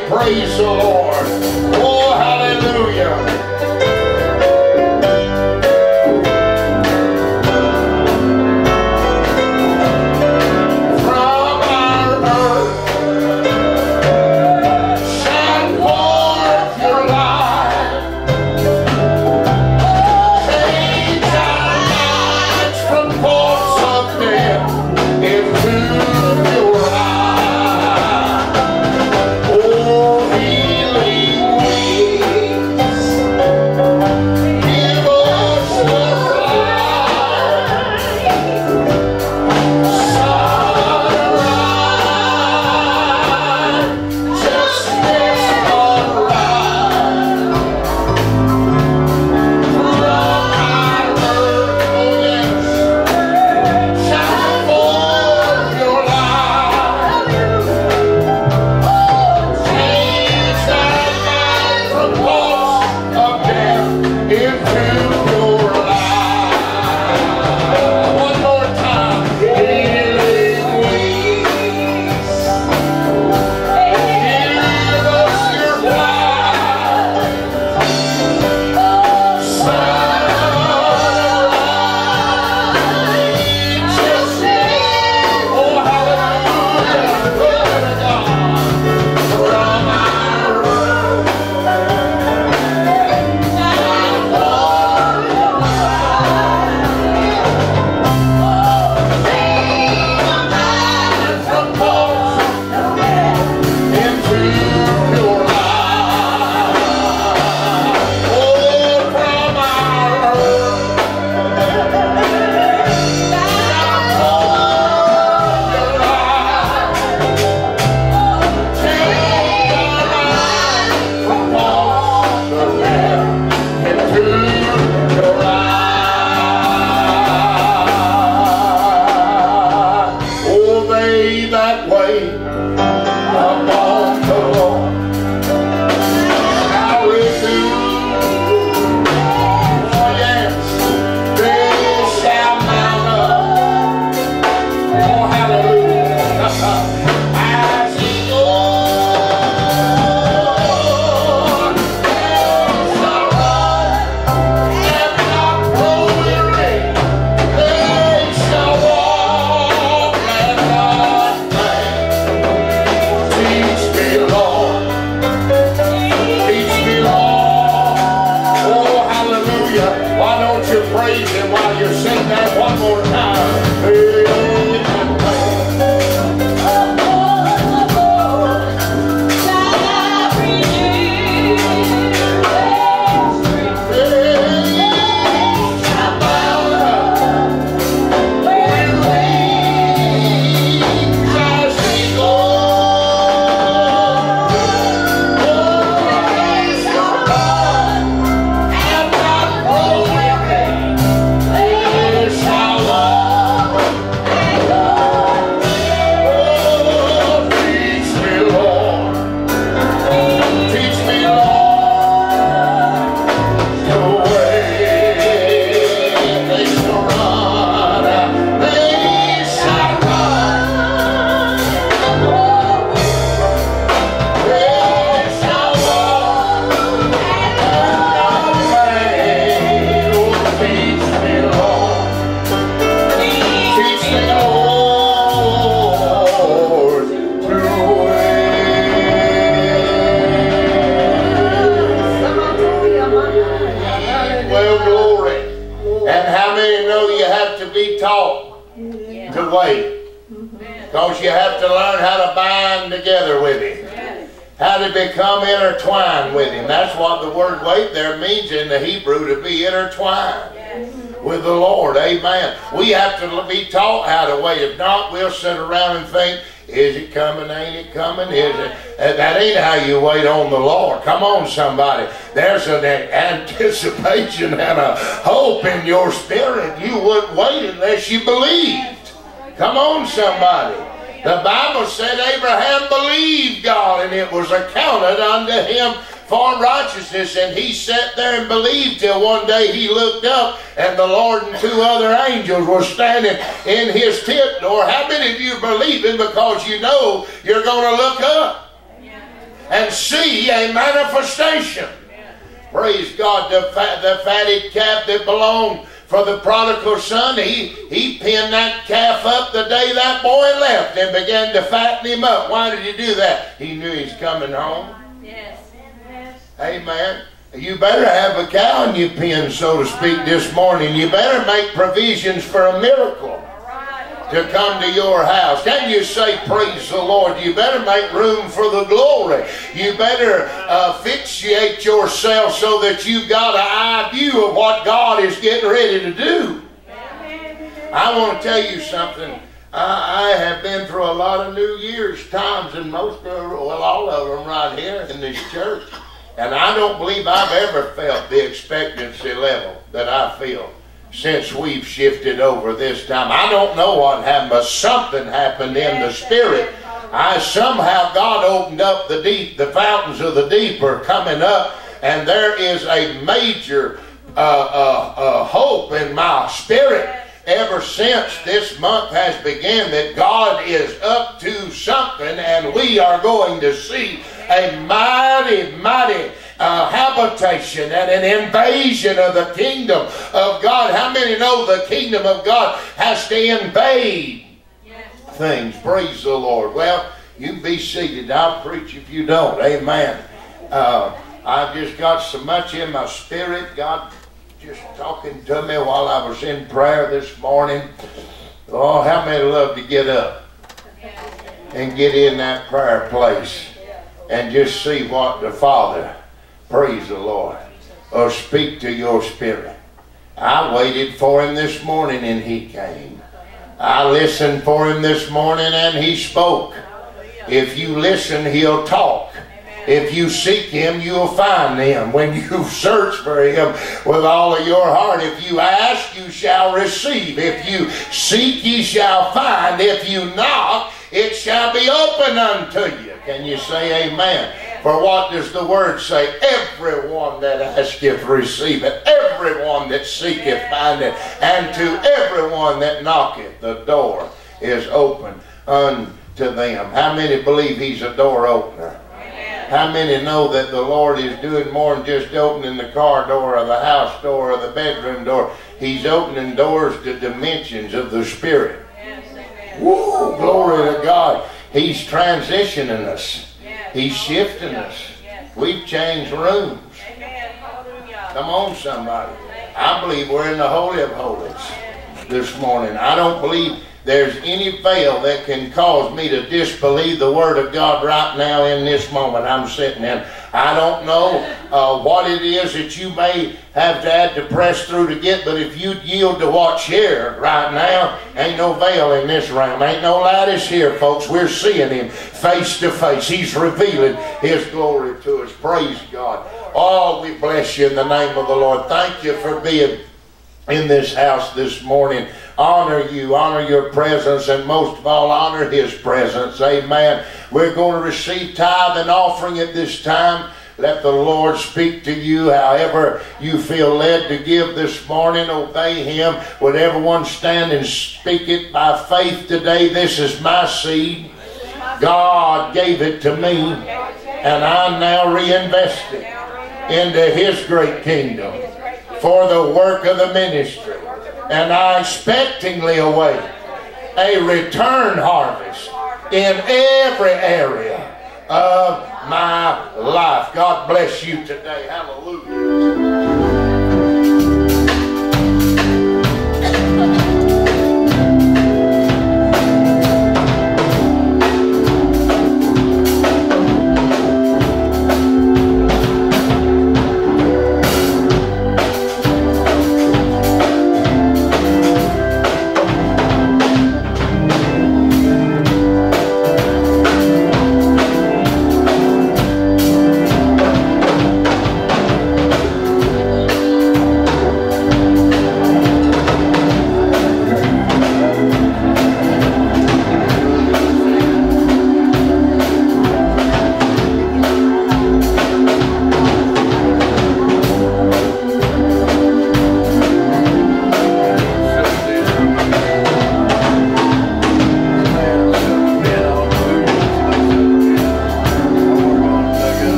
Praise the Lord? Anticipation and a hope in your spirit. You wouldn't wait unless you believed. Come on, somebody. The Bible said Abraham believed God and it was accounted unto him for righteousness. And he sat there and believed till one day he looked up and the Lord and two other angels were standing in his tent door. How many of you believe him because you know you're going to look up and see a manifestation? Praise God. The, fat, the fatted calf that belonged for the prodigal son, he, he pinned that calf up the day that boy left and began to fatten him up. Why did he do that? He knew he's coming home. Yes. Amen. You better have a cow in your pen, so to speak, this morning. You better make provisions for a miracle to come to your house. Can you say, Praise the Lord? You better make room for the glory. You better uh, fixate yourself so that you've got an view of what God is getting ready to do. I want to tell you something. I, I have been through a lot of New Year's times, and most of well, all of them right here in this church. And I don't believe I've ever felt the expectancy level that I feel since we've shifted over this time. I don't know what happened, but something happened in the spirit. I somehow God opened up the deep, the fountains of the deep are coming up, and there is a major uh, uh, uh, hope in my spirit ever since this month has begun that God is up to something and we are going to see a mighty, mighty uh, habitation and an invasion of the kingdom of God. How many know the kingdom of God has to invade yes. things? Praise the Lord. Well, you be seated. I'll preach if you don't. Amen. Uh, I've just got so much in my spirit. God just talking to me while I was in prayer this morning. Oh, how many love to get up and get in that prayer place and just see what the Father Praise the Lord. Or speak to your spirit. I waited for him this morning and he came. I listened for him this morning and he spoke. If you listen, he'll talk. If you seek him, you'll find him. When you search for him with all of your heart, if you ask, you shall receive. If you seek, ye shall find. If you knock, it shall be open unto you. Can you say amen? For what does the word say? Everyone that asketh receiveth, everyone that seeketh findeth, and to everyone that knocketh the door is open unto them. How many believe he's a door opener? How many know that the Lord is doing more than just opening the car door or the house door or the bedroom door? He's opening doors to dimensions of the Spirit. Woo, glory to God. He's transitioning us. He's shifting us. We've changed rooms. Come on, somebody. I believe we're in the Holy of Holies this morning. I don't believe there's any veil that can cause me to disbelieve the Word of God right now in this moment I'm sitting in. I don't know uh, what it is that you may have to have to press through to get, but if you yield to what's here right now, ain't no veil in this realm. Ain't no lattice here, folks. We're seeing Him face to face. He's revealing His glory to us. Praise God. Oh, we bless you in the name of the Lord. Thank you for being in this house this morning. Honor you, honor your presence, and most of all, honor His presence. Amen. We're going to receive tithe and offering at this time. Let the Lord speak to you however you feel led to give this morning. Obey Him. Would everyone stand and speak it by faith today? This is my seed. God gave it to me, and I now reinvest it into His great kingdom for the work of the ministry. And I expectingly await a return harvest in every area of my life. God bless you today. Hallelujah.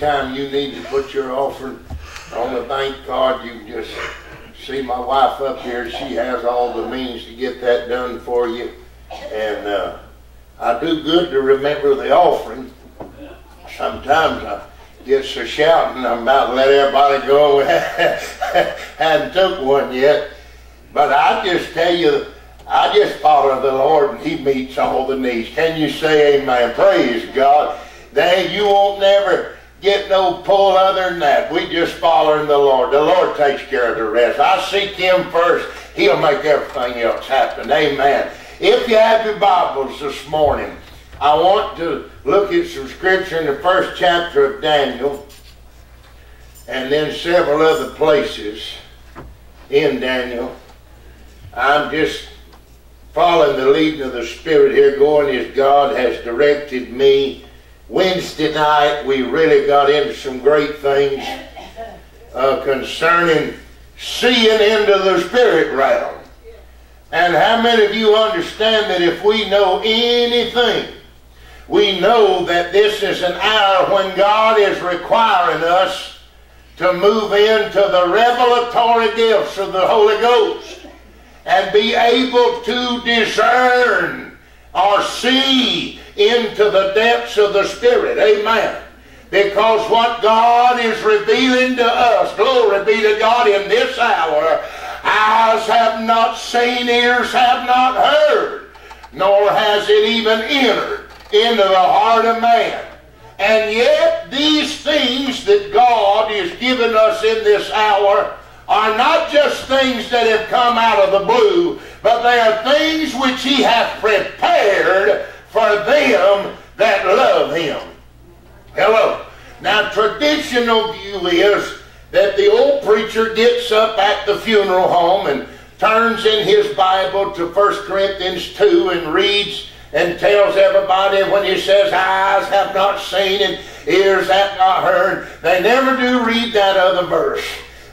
Anytime you need to put your offering on the bank card, you just see my wife up here. She has all the means to get that done for you. And uh, I do good to remember the offering. Sometimes I get so shouting, I'm about to let everybody go. Hadn't took one yet. But I just tell you, I just follow the Lord and He meets all the needs. Can you say amen? Praise God. Then you won't never get no pull other than that. We just following the Lord. The Lord takes care of the rest. I seek Him first. He'll make everything else happen. Amen. If you have your Bibles this morning, I want to look at some scripture in the first chapter of Daniel and then several other places in Daniel. I'm just following the leading of the Spirit here, going as God has directed me. Wednesday night, we really got into some great things uh, concerning seeing into the spirit realm. And how many of you understand that if we know anything, we know that this is an hour when God is requiring us to move into the revelatory gifts of the Holy Ghost and be able to discern or see into the depths of the Spirit. Amen. Because what God is revealing to us, glory be to God, in this hour, eyes have not seen, ears have not heard, nor has it even entered into the heart of man. And yet, these things that God is giving us in this hour are not just things that have come out of the blue, but they are things which He hath prepared for them that love Him. Hello. Now, traditional view is that the old preacher gets up at the funeral home and turns in his Bible to 1 Corinthians 2 and reads and tells everybody when he says, Eyes have not seen and ears have not heard. They never do read that other verse.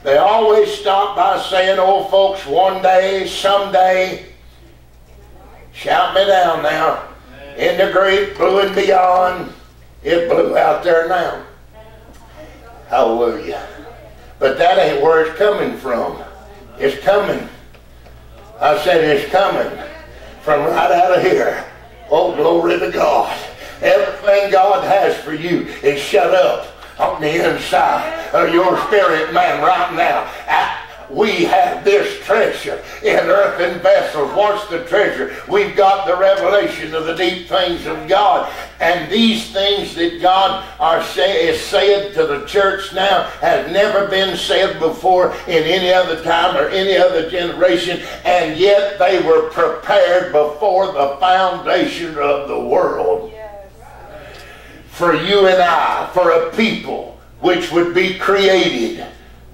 They always stop by saying, old folks, one day, someday, shout me down now. In the great blue and beyond, it blew out there now. Hallelujah. But that ain't where it's coming from. It's coming. I said it's coming from right out of here. Oh, glory to God. Everything God has for you is shut up on the inside of your spirit man right now we have this treasure in earthen vessels. What's the treasure? We've got the revelation of the deep things of God. And these things that God are say, is saying to the church now has never been said before in any other time or any other generation. And yet they were prepared before the foundation of the world. For you and I, for a people which would be created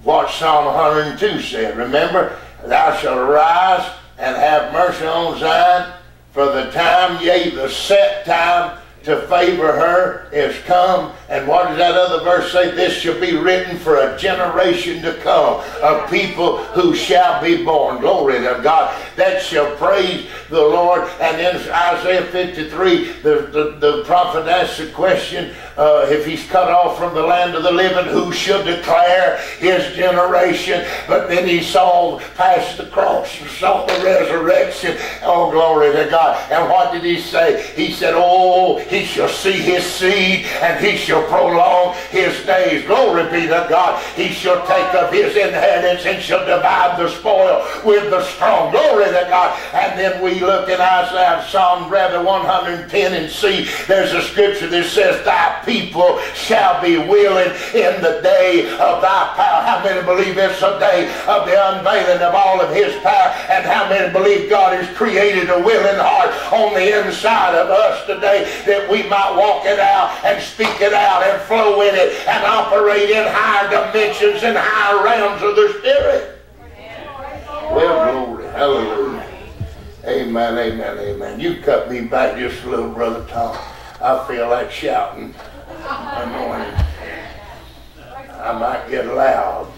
what Psalm 102 said. Remember, thou shalt arise and have mercy on Zion, for the time, yea, the set time to favor her is come. And what does that other verse say? This shall be written for a generation to come of people who shall be born. Glory to God. That shall praise the Lord. And then Isaiah 53, the, the, the prophet asks the question, uh, if he's cut off from the land of the living, who shall declare his generation? But then he saw past the cross, saw the resurrection. Oh, glory to God. And what did he say? He said, oh, he shall see his seed and he shall prolong his days. Glory be to God. He shall take of his inheritance and shall divide the spoil with the strong. Glory to God. And then we look in Isaiah, Psalm rather 110 and see there's a scripture that says, Thy people shall be willing in the day of thy power. How many believe it's a day of the unveiling of all of his power? And how many believe God has created a willing heart on the inside of us today that that we might walk it out and speak it out and flow in it and operate in higher dimensions and higher realms of the Spirit. Well, glory. Hallelujah. Amen, amen, amen. You cut me back just a little, Brother Tom. I feel like shouting. Anointing. I might get loud.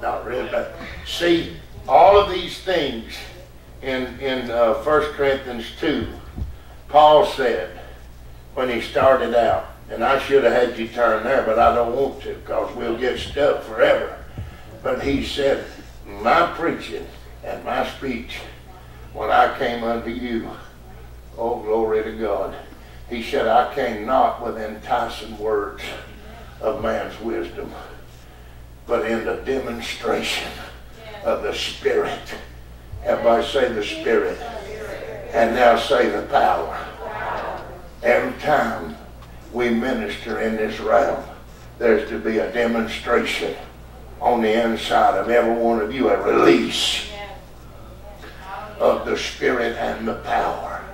Not really, but see, all of these things in, in uh, 1 Corinthians 2, Paul said, when he started out, and I should have had you turn there, but I don't want to because we'll get stuck forever. But he said, my preaching and my speech when I came unto you, oh glory to God, he said, I came not with enticing words of man's wisdom, but in the demonstration of the Spirit. Everybody say the Spirit. And now say the power. Every time we minister in this realm, there's to be a demonstration on the inside of every one of you, a release of the Spirit and the power.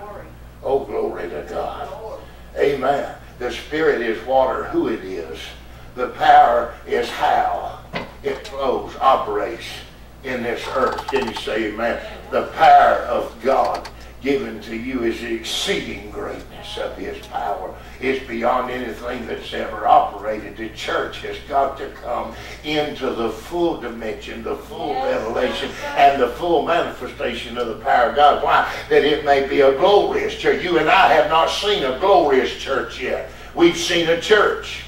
Oh, glory to God. Amen. The Spirit is water, who it is. The power is how it flows, operates in this earth. Can you say amen? The power of God given to you is the exceeding greatness of his power. It's beyond anything that's ever operated. The church has got to come into the full dimension, the full revelation, and the full manifestation of the power of God. Why? That it may be a glorious church. You and I have not seen a glorious church yet. We've seen a church.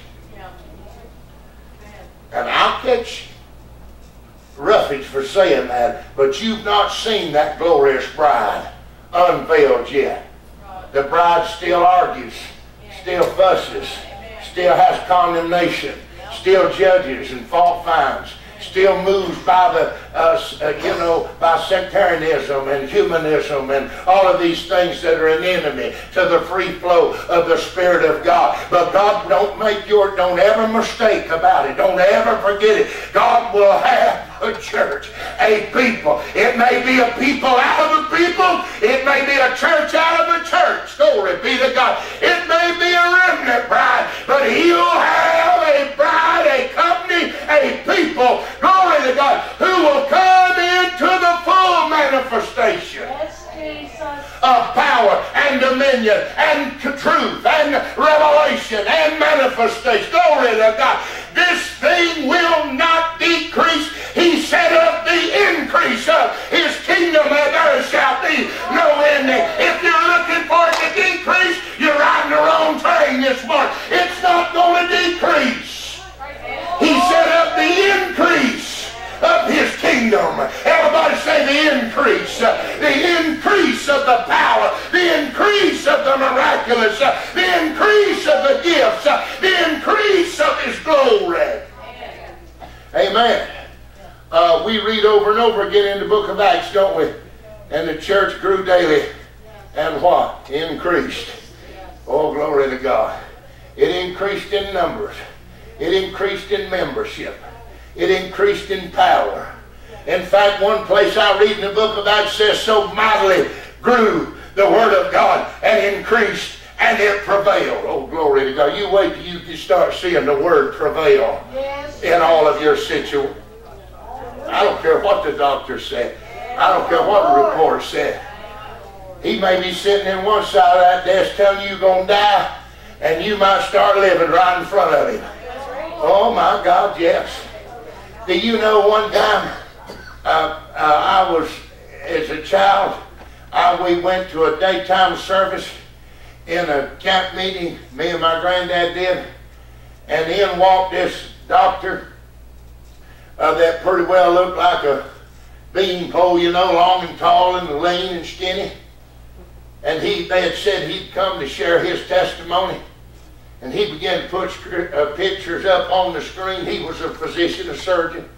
And I'll catch roughage for saying that, but you've not seen that glorious bride unveiled yet. The bride still argues, still fusses, still has condemnation, still judges and fault finds, still moves by the, uh, uh, you know, by sectarianism and humanism and all of these things that are an enemy to the free flow of the Spirit of God. But God, don't make your, don't ever mistake about it. Don't ever forget it. God will have a church, a people. It may be a people out of a people. It may be a church out of a church. Glory be to God. It may be a remnant bride, but he'll have a bride, a company, a people. Glory to God, who will come into the full manifestation. Of power and dominion and truth and revelation and manifestation. Glory to God. This thing will not decrease he set up the increase of his kingdom and there shall be no ending. If you're looking for it to decrease, you're riding the wrong train this morning. It's not going to decrease. He set up the increase of his kingdom. Everybody say the increase. The increase of the power. The increase of the miraculous. The increase of the gifts. The increase of his glory. Amen uh, we read over and over again in the book of Acts, don't we? And the church grew daily and what? Increased. Oh, glory to God. It increased in numbers. It increased in membership. It increased in power. In fact, one place I read in the book of Acts says, so mightily grew the word of God and increased and it prevailed. Oh, glory to God. You wait till you can start seeing the word prevail yes. in all of your situations. I don't care what the doctor said. I don't care what the report said. He may be sitting in one side of that desk telling you you're going to die, and you might start living right in front of him. Oh, my God, yes. Do you know one time uh, uh, I was, as a child, I, we went to a daytime service in a camp meeting, me and my granddad did, and in walked this doctor uh, that pretty well looked like a bean pole, you know, long and tall and lean and skinny. And he, they had said he'd come to share his testimony. And he began to put uh, pictures up on the screen. He was a physician, a surgeon.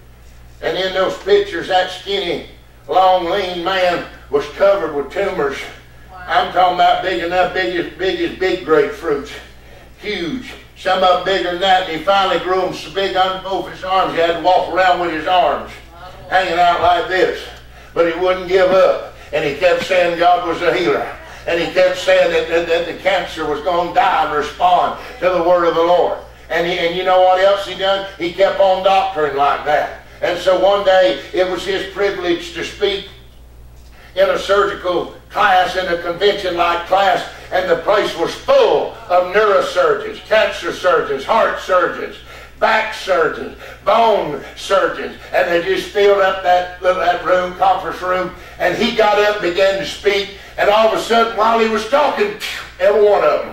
And in those pictures, that skinny, long, lean man was covered with tumors. Wow. I'm talking about big enough, big as big as big grapefruits. Huge. Some of them bigger than that, and he finally grew them so big on both his arms, he had to walk around with his arms hanging out like this. But he wouldn't give up. And he kept saying God was a healer. And he kept saying that, that, that the cancer was going to die and respond to the word of the Lord. And, he, and you know what else he done? He kept on doctoring like that. And so one day it was his privilege to speak in a surgical class, in a convention-like class, and the place was full of neurosurgeons, cancer surgeons, heart surgeons, back surgeons, bone surgeons, and they just filled up that little that room, conference room, and he got up and began to speak, and all of a sudden, while he was talking, every one of them,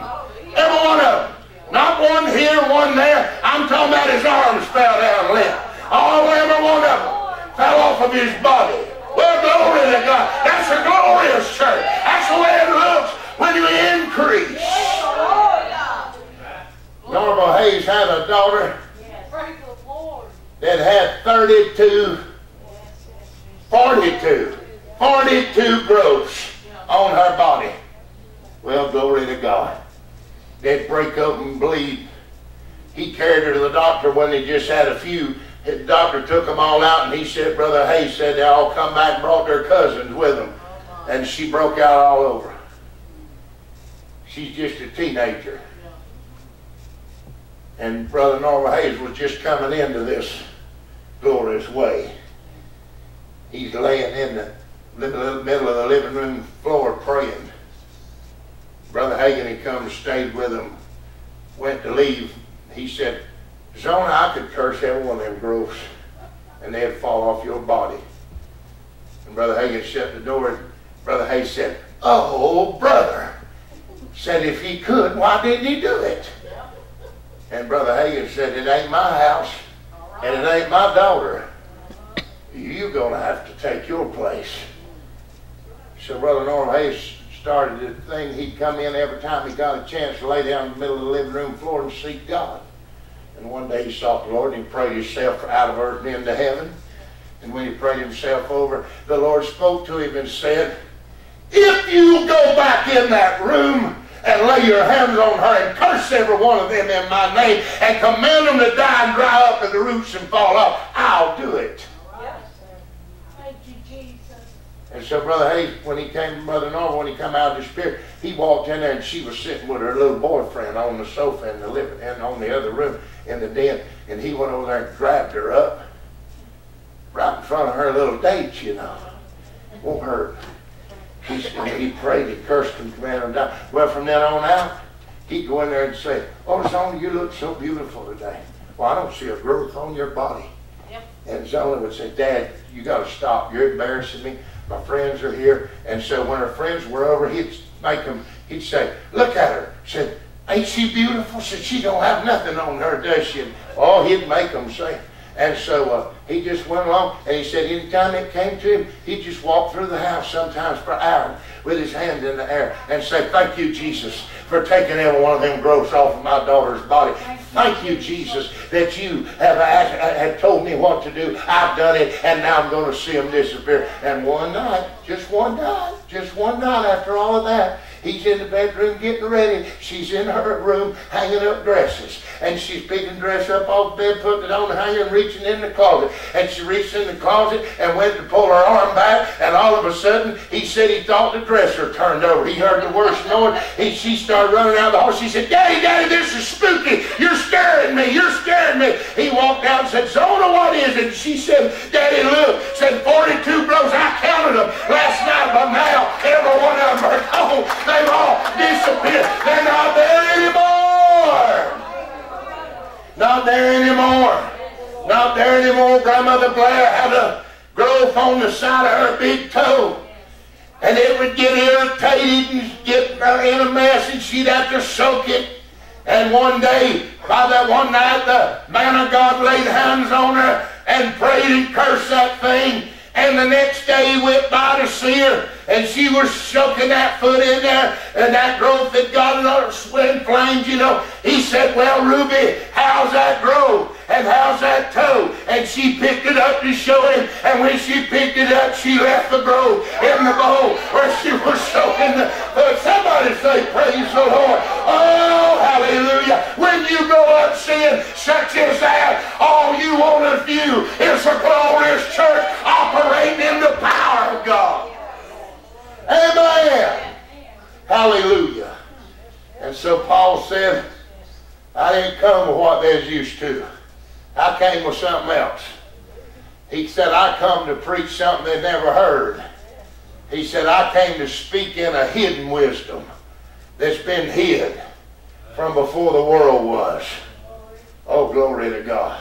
every one of them, not one here, one there. I'm talking about his arms fell down limp. All every one of them fell off of his body. Well, glory to God. That's a glorious church. That's the way it looks when you increase. Norvel Hayes had a daughter that had 32, 42, 42 growths on her body. Well, glory to God. They'd break up and bleed. He carried her to the doctor when they just had a few. The doctor took them all out and he said, Brother Hayes said they all come back and brought their cousins with them. And she broke out all over. She's just a teenager. And Brother Norvel Hayes was just coming into this glorious way. He's laying in the middle of the living room floor praying. Brother Hagin had come and stayed with him, went to leave. He said, Zona, I could curse every one of them growths and they'd fall off your body. And Brother Hagin shut the door and Brother Hayes said, Oh, brother. Said if he could, why didn't he do it? And Brother Hagin said, It ain't my house and it ain't my daughter. You're going to have to take your place. So Brother Norvel Hayes started the thing. He'd come in every time he got a chance to lay down in the middle of the living room floor and seek God. And one day he sought the Lord and he prayed himself out of earth and into heaven. And when he prayed himself over, the Lord spoke to him and said, If you go back in that room and lay your hands on her and curse every one of them in my name and command them to die and dry up at the roots and fall off, I'll do it. And so Brother Hayes, when he came, Brother Norvel, when he come out of the spirit, he walked in there and she was sitting with her little boyfriend on the sofa in the living, and on the other room in the den, and he went over there and grabbed her up, right in front of her little date, you know. Won't hurt. He, he prayed, he cursed him, commanded him down. Well, from then on out, he'd go in there and say, Oh, Zona, you look so beautiful today. Well, I don't see a growth on your body. Yep. And Zona would say, Dad, you got to stop. You're embarrassing me. My friends are here. And so when her friends were over, he'd make them, he'd say, Look at her. Said, Ain't she beautiful? Said, She don't have nothing on her, does she? And, oh, he'd make them say, and so uh, he just went along, and he said anytime it came to him, he'd just walked through the house sometimes for hours with his hand in the air and say, thank you, Jesus, for taking every one of them growths off of my daughter's body. Thank you, Jesus, that you have, have told me what to do. I've done it, and now I'm going to see him disappear. And one night, just one night, just one night after all of that, He's in the bedroom getting ready. She's in her room hanging up dresses. And she's picking dress up off the bed, putting it on the hanger, and reaching in the closet. And she reached in the closet and went to pull her arm back. And all of a sudden, he said he thought the dresser turned over. He heard the worst noise. He, she started running out of the house. She said, Daddy, Daddy, this is spooky. You're scaring me. You're scaring me. He walked out and said, Zona, what is it? And she said, Daddy, look. Said 42 blows. I counted them last night, but now every one of them are gone. They've all disappeared. They're not there anymore. Not there anymore. Not there anymore. Grandmother Blair had a growth on the side of her big toe. And it would get irritated and get in a mess and she'd have to soak it. And one day, by that one night, the man of God laid hands on her and prayed and cursed that thing. And the next day he went by to see her, and she was soaking that foot in there, and that growth had got inflamed, you know. He said, Well, Ruby, how's that growth? And how's that toe? And she picked it up to show him, and when she picked it up, she left the growth in the bowl where she was soaking the foot. Somebody say, Praise the Lord. Oh, hallelujah. When you go up seeing such as that, all you want to view is a glorious church operating in the power of God. Amen. Hallelujah. And so Paul said, I didn't come with what they're used to. I came with something else. He said, I come to preach something they never heard. He said, I came to speak in a hidden wisdom that's been hid from before the world was. Oh, glory to God.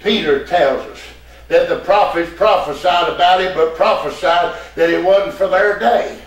Peter tells us that the prophets prophesied about it, but prophesied that it wasn't for their day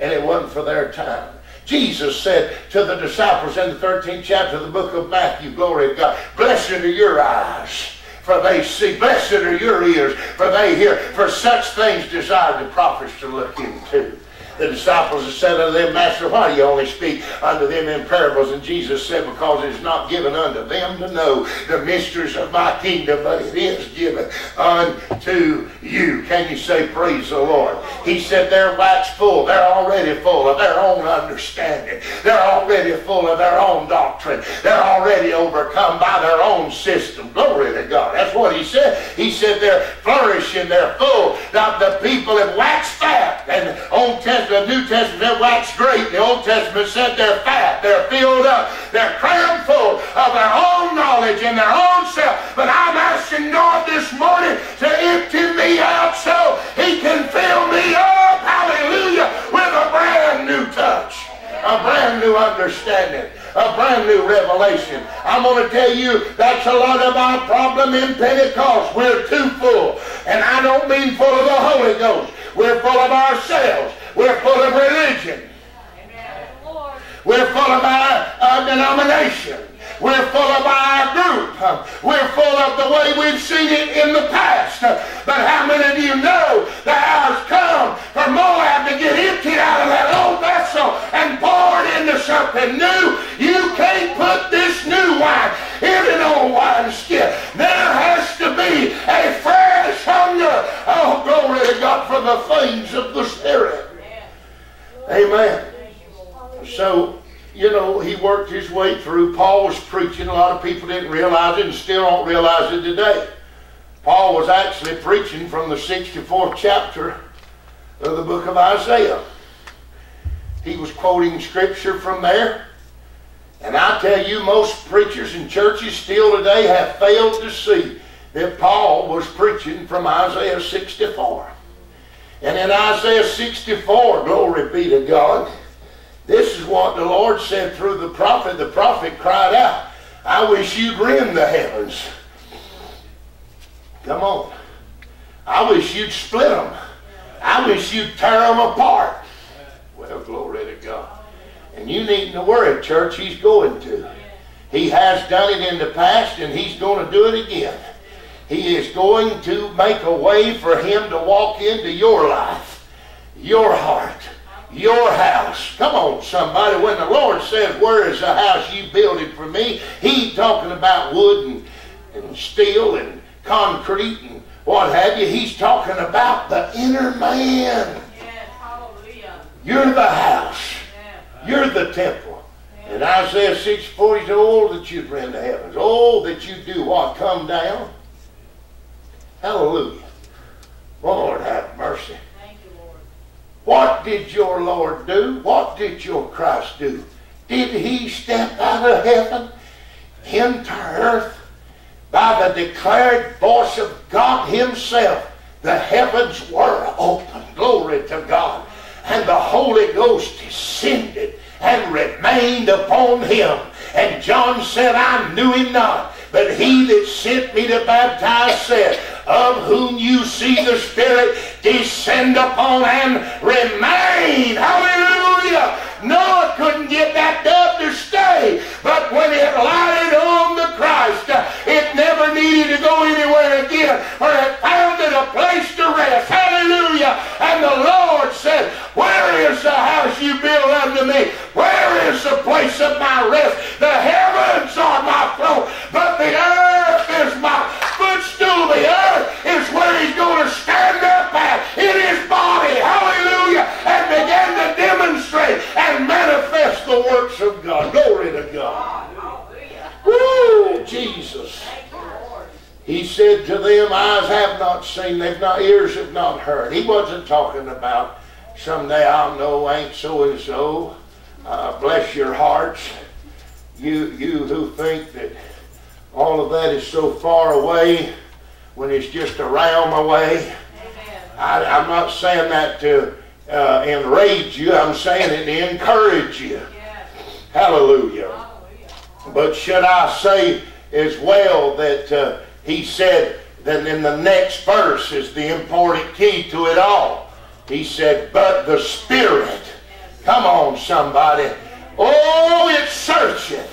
and it wasn't for their time. Jesus said to the disciples in the 13th chapter of the book of Matthew, glory of God, blessed are your eyes, for they see. Blessed are your ears, for they hear. For such things desired the prophets to look into. The disciples said unto them, Master, why do you only speak unto them in parables? And Jesus said, Because it is not given unto them to know the mysteries of my kingdom, but it is given unto you. Can you say, Praise the Lord? He said, They're wax full. They're already full of their own understanding. They're already full of their own doctrine. They're already overcome by their own system. Glory to God. That's what he said. He said, They're flourishing. They're full. Now, the people have waxed fat. And Old Testament Testament, the New Testament said great. The Old Testament said they're fat, they're filled up, they're crammed full of their own knowledge and their own self. But I'm asking God this morning to empty me out so He can fill me up, hallelujah, with a brand new touch, a brand new understanding a brand new revelation. I'm going to tell you that's a lot of our problem in Pentecost. We're too full. And I don't mean full of the Holy Ghost. We're full of ourselves. We're full of religion. We're full of our denomination. We're full of our group. We're full of the way we've seen it in the past. But how many of you know the hour's come for Moab to get emptied out of that old vessel and poured into something new? You can't put this new wine in an old wineskin. There has to be a fresh hunger. Oh, glory to God for the things of the Spirit. Amen. So, you know, he worked his way through. Paul was preaching. A lot of people didn't realize it and still don't realize it today. Paul was actually preaching from the 64th chapter of the book of Isaiah. He was quoting scripture from there. And I tell you, most preachers and churches still today have failed to see that Paul was preaching from Isaiah 64. And in Isaiah 64, glory be to God, this is what the Lord said through the prophet. The prophet cried out, I wish you'd rend the heavens. Come on. I wish you'd split them. I wish you'd tear them apart. Well, glory to God. And you needn't to worry, church, he's going to. He has done it in the past, and he's going to do it again. He is going to make a way for him to walk into your life, your heart, your house. Come on, somebody. When the Lord says, Where is the house you building for me? He's talking about wood and, and steel and concrete and what have you. He's talking about the inner man. Yes, hallelujah. You're the house. You're the temple. And Isaiah 64, he said, Oh, that you'd rend the heavens. Oh, that you do what? Come down. Hallelujah. Lord, have mercy. Thank you, Lord. What did your Lord do? What did your Christ do? Did he step out of heaven into earth by the declared voice of God himself? The heavens were open. Glory to God. And the Holy Ghost descended and remained upon him. And John said, I knew him not. But he that sent me to baptize said, of whom you see the Spirit descend upon and remain. Hallelujah. Noah couldn't get that dove to stay, but when it lighted on the Christ, it never needed to go anywhere again, for it found it a place to rest. Hallelujah. And the Lord said, Where is the house you build unto me? Where is the place of my rest? The heavens are my throne, but the earth where he's going to stand up in his body. Hallelujah. And begin to demonstrate and manifest the works of God. Glory to God. Woo! Jesus. He said to them, Eyes have not seen, they've not, ears have not heard. He wasn't talking about someday I'll know ain't so and so. Uh, bless your hearts. You, you who think that all of that is so far away when it's just a realm away. Amen. I, I'm not saying that to uh, enrage you. I'm saying it to encourage you. Yes. Hallelujah. Hallelujah. But should I say as well that uh, he said that in the next verse is the important key to it all. He said, but the Spirit. Come on, somebody. Oh, it searcheth.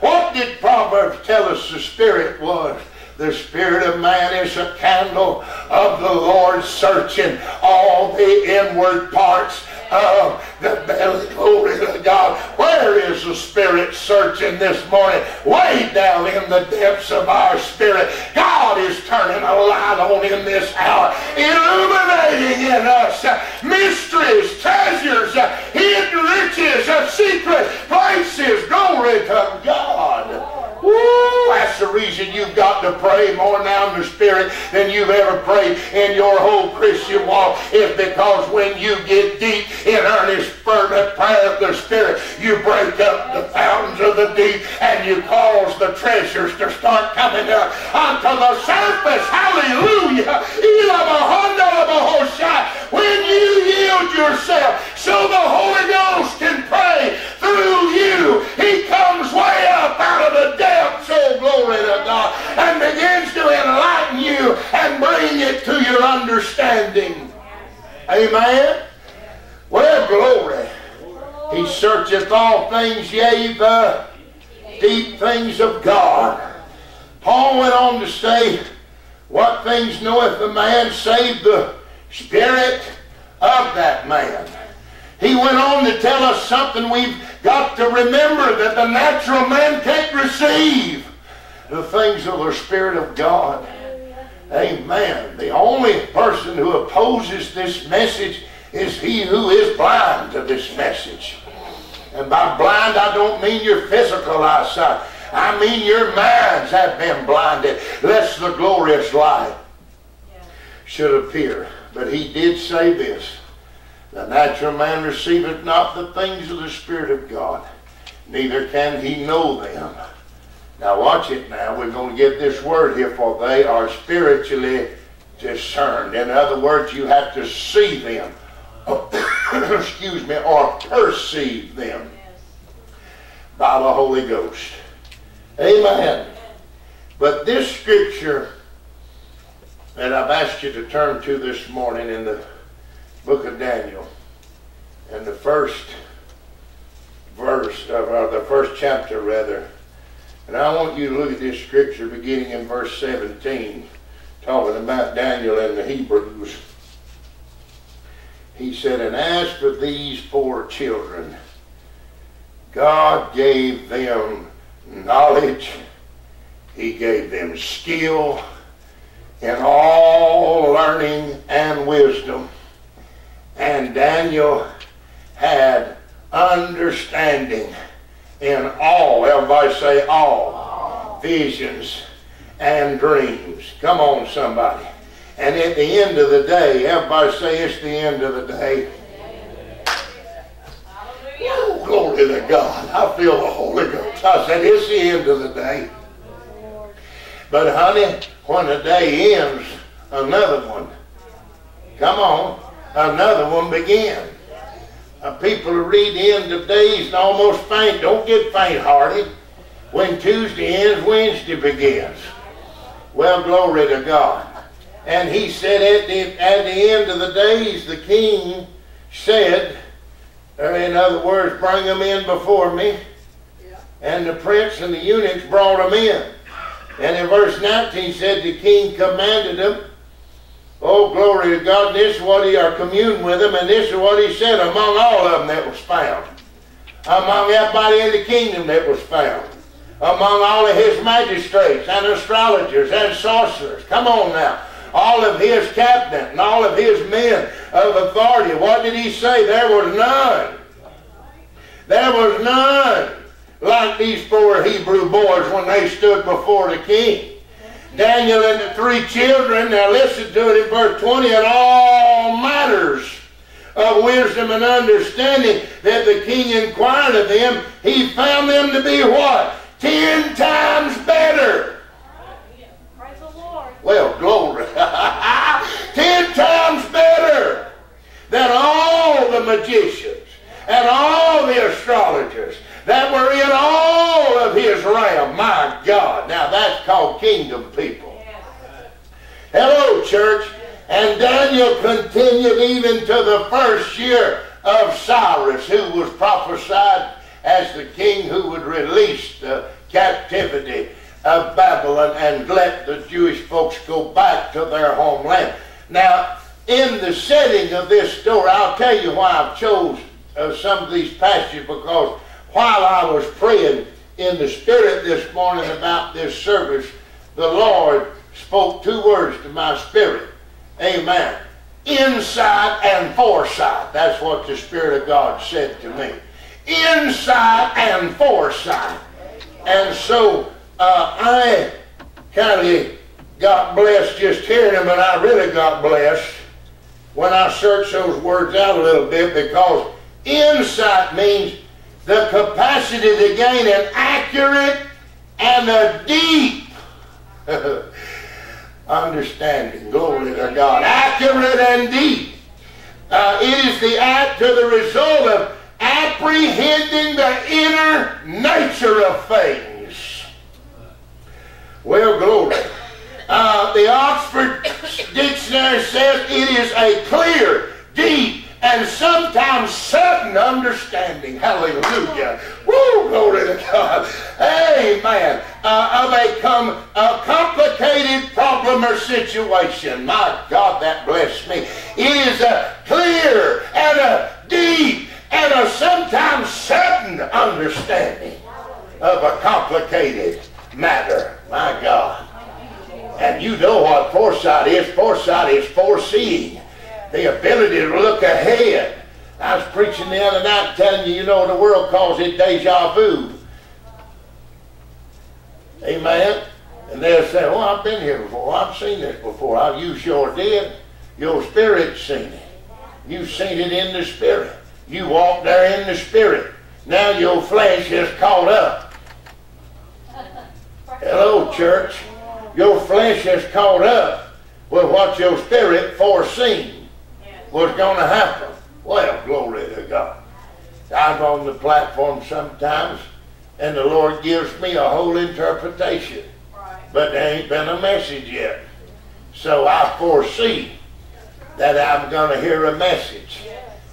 What did Proverbs tell us the Spirit was? The Spirit of man is a candle of the Lord searching all the inward parts of the belly. Glory to God. Where is the Spirit searching this morning? Way down in the depths of our spirit. God is turning a light on in this hour, illuminating in us mysteries, treasures, hidden riches, secret places. Glory to God. That's the reason you've got to pray more now in the Spirit than you've ever prayed in your whole Christian walk. Is because when you get deep in earnest, fervent prayer of the Spirit, you break up the fountains of the deep and you cause the treasures to start coming up onto the surface. Hallelujah. Searcheth all things, yea, the deep things of God. Paul went on to say, What things knoweth the man save the spirit of that man? He went on to tell us something we've got to remember that the natural man can't receive the things of the Spirit of God. Amen. The only person who opposes this message is he who is blind to this message. And by blind, I don't mean your physical eyesight. I mean your minds have been blinded, lest the glorious light should appear. But he did say this The natural man receiveth not the things of the Spirit of God, neither can he know them. Now, watch it now. We're going to get this word here, for they are spiritually discerned. In other words, you have to see them excuse me, or perceive them by the Holy Ghost. Amen. But this scripture that I've asked you to turn to this morning in the book of Daniel, and the first verse, or the first chapter rather, and I want you to look at this scripture beginning in verse 17, talking about Daniel and the Hebrews he said, And as for these four children, God gave them knowledge, He gave them skill in all learning and wisdom. And Daniel had understanding in all, everybody say all, visions and dreams. Come on, somebody. And at the end of the day, everybody say it's the end of the day. Ooh, glory to God. I feel the Holy Ghost. I said, it's the end of the day. But honey, when the day ends, another one. Come on. Another one begins. Uh, people who read the end of days and almost faint. Don't get faint-hearted. When Tuesday ends, Wednesday begins. Well, glory to God. And he said at the, at the end of the days, the king said, or in other words, bring them in before me. And the prince and the eunuchs brought them in. And in verse 19 said, the king commanded them, Oh, glory to God, this is what he are communed with them, and this is what he said among all of them that was found. Among everybody in the kingdom that was found. Among all of his magistrates and astrologers and sorcerers. Come on now all of his cabinet and all of his men of authority. What did he say? There was none. There was none like these four Hebrew boys when they stood before the king. Daniel and the three children, now listen to it in verse 20, in all matters of wisdom and understanding that the king inquired of them, he found them to be what? Ten times better well, glory. Ten times better than all the magicians and all the astrologers that were in all of his realm. My God. Now that's called kingdom people. Hello, church. And Daniel continued even to the first year of Cyrus, who was prophesied as the king who would release the captivity of Babylon and let the Jewish folks go back to their homeland. Now, in the setting of this story, I'll tell you why I've chose uh, some of these passages because while I was praying in the Spirit this morning about this service, the Lord spoke two words to my spirit. Amen. Insight and foresight. That's what the Spirit of God said to me. Insight and foresight. And so uh, I kind of got blessed just hearing them, and I really got blessed when I searched those words out a little bit because insight means the capacity to gain an accurate and a deep understanding. Glory to God. Accurate and deep. Uh, it is the act to the result of apprehending the inner nature of things. Well, glory. Uh, the Oxford Dictionary says it is a clear, deep, and sometimes sudden understanding. Hallelujah. Woo, glory to God. Amen. Uh, of a, com- a complicated problem or situation. My God, that blessed me. It is a clear and a deep and a sometimes sudden understanding of a complicated matter. My God. And you know what foresight is. Foresight is foreseeing the ability to look ahead. I was preaching the other night telling you, you know, the world calls it deja vu. Amen? And they'll say, oh, I've been here before. I've seen this before. I, you sure did. Your spirit's seen it. You've seen it in the spirit. You walk there in the spirit. Now your flesh is caught up. Hello, church. Your flesh is caught up with what your spirit foreseen was going to happen. Well, glory to God. I'm on the platform sometimes, and the Lord gives me a whole interpretation, but there ain't been a message yet. So I foresee that I'm going to hear a message.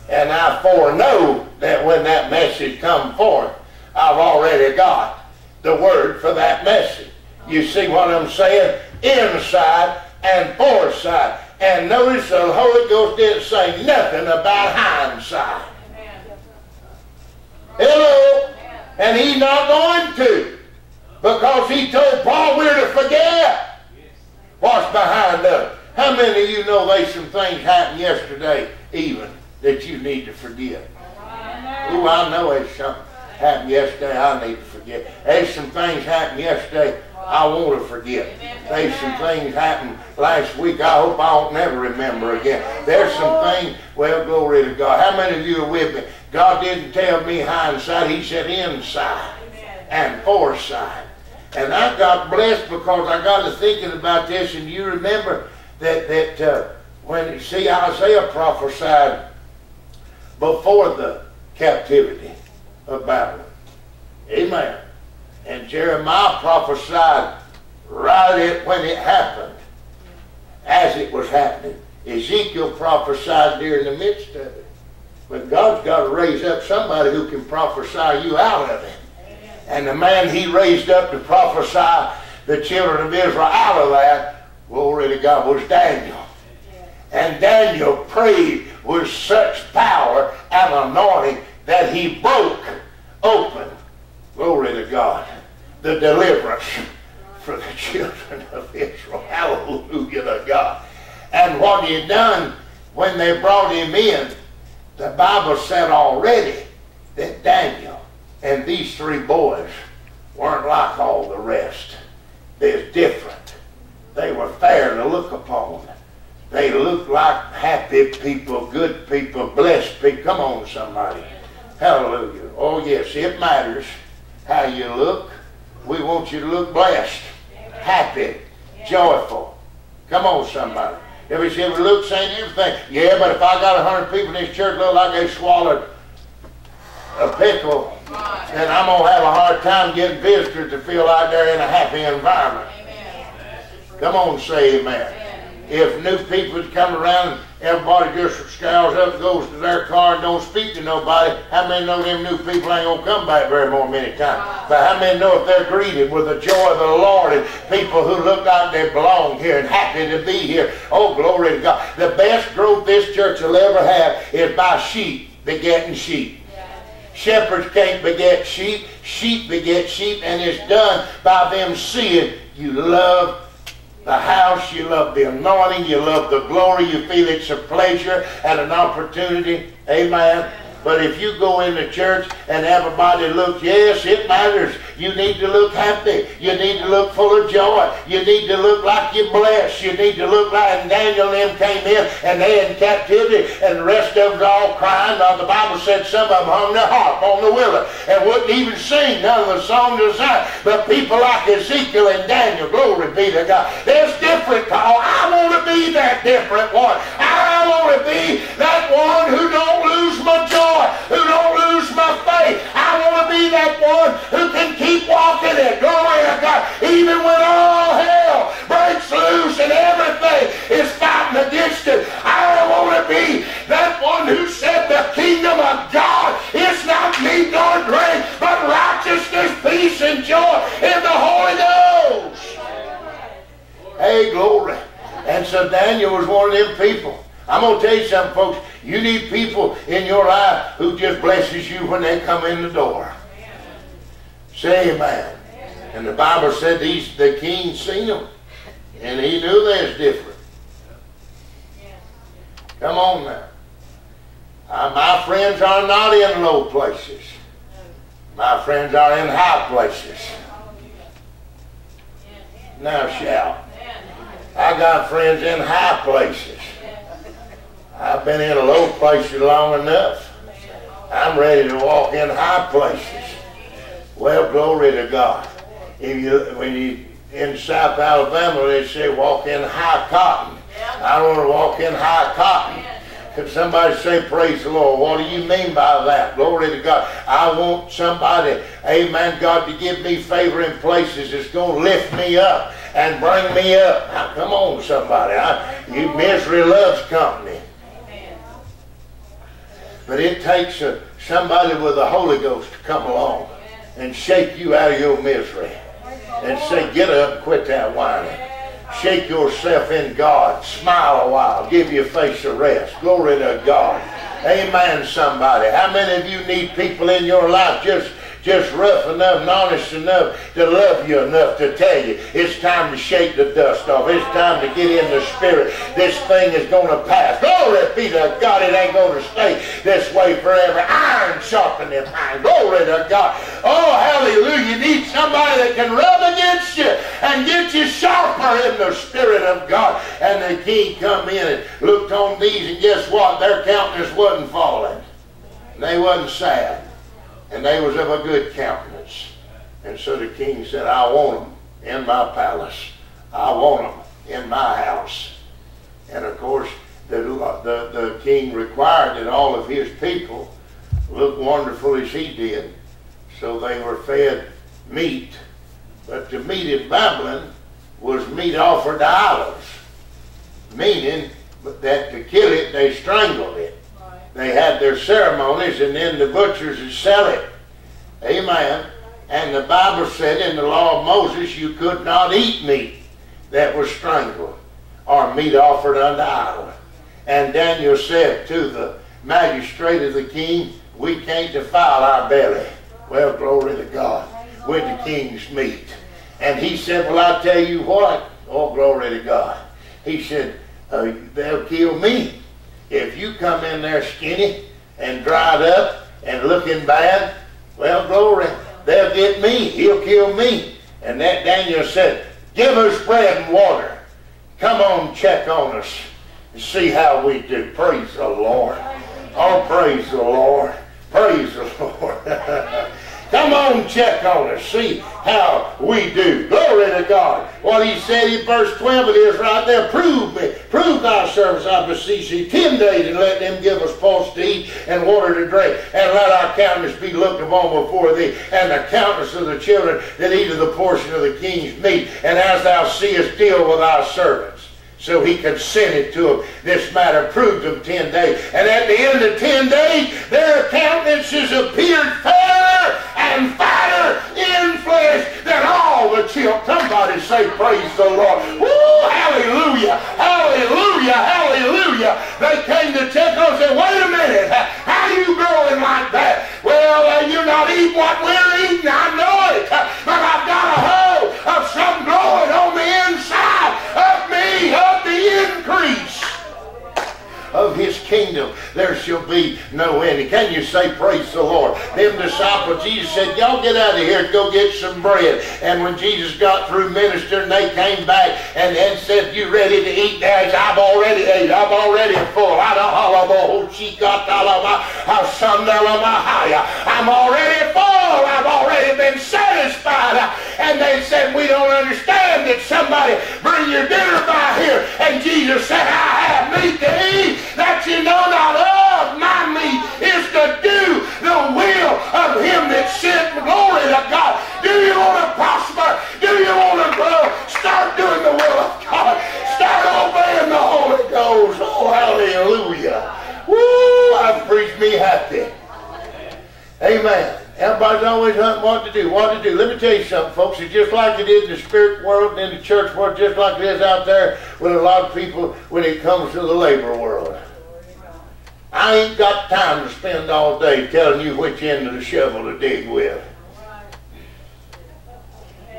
And I foreknow that when that message comes forth, I've already got the word for that message. You see what I'm saying? Inside and foresight. And notice the Holy Ghost didn't say nothing about hindsight. Hello? And he's not going to. Because he told Paul we're to forget what's behind us. How many of you know there's some things happened yesterday even that you need to forget? Oh, I know there's something happened yesterday I need to forget. There's some things happened yesterday I want to forget. There's some things happened last week I hope I don't never remember again. There's some things, well, glory to God. How many of you are with me? God didn't tell me hindsight. He said inside and foresight. And I got blessed because I got to thinking about this. And you remember that, that uh, when, see, Isaiah prophesied before the captivity of Babylon. Amen. And Jeremiah prophesied right it when it happened, as it was happening. Ezekiel prophesied during the midst of it. But God's got to raise up somebody who can prophesy you out of it. And the man he raised up to prophesy the children of Israel out of that, glory to God, was Daniel. And Daniel prayed with such power and anointing that he broke open, glory to God, the deliverance for the children of Israel. Hallelujah to God. And what he done when they brought him in, the Bible said already that Daniel and these three boys weren't like all the rest. They're different. They were fair to look upon. They looked like happy people, good people, blessed people. Come on, somebody. Hallelujah. Oh, yes, it matters how you look. We want you to look blessed, happy, joyful. Come on, somebody. Ever see ever look saying everything? Yeah, but if I got a hundred people in this church look like they swallowed a pickle, then I'm gonna have a hard time getting visitors to feel like they're in a happy environment. Come on, say amen. If new people come around, everybody just scours up, goes to their car, and don't speak to nobody, how many know them new people ain't gonna come back very more many times? But how many know if they're greeted with the joy of the Lord and people who look like they belong here and happy to be here? Oh, glory to God. The best growth this church will ever have is by sheep begetting sheep. Shepherds can't beget sheep. Sheep beget sheep, and it's done by them seeing you love the house, you love the anointing, you love the glory, you feel it's a pleasure and an opportunity. Amen. But if you go into church and everybody looks, yes, it matters. You need to look happy. You need to look full of joy. You need to look like you're blessed. You need to look like and Daniel and them came in and they in captivity and the rest of them all crying. Now the Bible said some of them hung their harp on the willow and wouldn't even sing none of the songs of Zion. But people like Ezekiel and Daniel, glory be to God. There's different, Paul. I want to be that different one. I want to be that one who don't lose my joy who don't lose my faith. I want to be that one who can keep walking it. Glory to God. Even when all hell breaks loose and everything is fighting against it. I want to be that one who said the kingdom of God is not meat nor drink, but righteousness, peace, and joy in the Holy Ghost. Hey, glory. And so Daniel was one of them people. I'm going to tell you something, folks. You need people in your life who just blesses you when they come in the door. Say amen. And the Bible said these, the king seen them. And he knew they was different. Come on now. Uh, my friends are not in low places. My friends are in high places. Now shout. I got friends in high places. I've been in a low places long enough. I'm ready to walk in high places. Well, glory to God. If you, when you in South Alabama, they say walk in high cotton. I want to walk in high cotton. Could somebody say, praise the Lord? What do you mean by that? Glory to God. I want somebody, amen, God, to give me favor in places that's going to lift me up and bring me up. Now, come on, somebody. I, you misery loves company. But it takes a, somebody with the Holy Ghost to come along and shake you out of your misery and say, get up quit that whining. Shake yourself in God. Smile a while. Give your face a rest. Glory to God. Amen, somebody. How many of you need people in your life just just rough enough and honest enough to love you enough to tell you it's time to shake the dust off. It's time to get in the spirit. This thing is going to pass. Glory be to God. It ain't going to stay this way forever. Iron sharpening iron. Glory to God. Oh, hallelujah. You need somebody that can rub against you and get you sharper in the spirit of God. And the king come in and looked on these and guess what? Their countenance wasn't falling. They wasn't sad and they was of a good countenance. And so the king said, I want them in my palace. I want them in my house. And of course, the, the, the king required that all of his people look wonderful as he did. So they were fed meat. But the meat in Babylon was meat offered to idols. Meaning that to kill it, they strangled it. They had their ceremonies and then the butchers would sell it. Amen. And the Bible said in the law of Moses you could not eat meat that was strangled or meat offered unto idol. And Daniel said to the magistrate of the king, we can't defile our belly. Well, glory to God, with the king's meat. And he said, well, I tell you what, oh, glory to God. He said, uh, they'll kill me if you come in there skinny and dried up and looking bad, well, glory, they'll get me. He'll kill me. And that Daniel said, give us bread and water. Come on, check on us and see how we do. Praise the Lord. Oh, praise the Lord. Praise the Lord. Come on, check on us. See, how we do. Glory to God. What he said in verse 12 it is right there. Prove me. Prove thy service, I beseech thee. Ten days and let them give us pulse to eat and water to drink. And let our countenance be looked upon before thee. And the countenance of the children that eat of the portion of the king's meat. And as thou seest, deal with thy servants. So he consented to them. This matter proved them ten days. And at the end of ten days, their countenances appeared fairer and fatter in flesh than all the children. Somebody say, Praise the Lord. Woo! Hallelujah! Hallelujah! Hallelujah! They came to check on and said, Wait a minute. How are you growing like that? Well, uh, you're not eating what we're eating. I know it. But I've got a hold of some growing of his kingdom there shall be no end. Can you say praise the Lord? Them disciples, Jesus said, y'all get out of here go get some bread. And when Jesus got through ministering, they came back and, and said, you ready to eat? There, I've already ate. I'm already full. I'm already full. I've already been satisfied. And they said, we don't understand that somebody bring your dinner by here. And Jesus said, I have meat to eat that you know not of. My meat is to do the will of him that sent glory to God. Do you want to prosper? Do you want to grow? Start doing the will of God. Start obeying the Holy Ghost. Oh, hallelujah. Woo, I've me happy. Amen. Everybody's always hunting what to do, what to do. Let me tell you something, folks. It's just like it is in the spirit world and in the church world, just like it is out there with a lot of people when it comes to the labor world. I ain't got time to spend all day telling you which end of the shovel to dig with.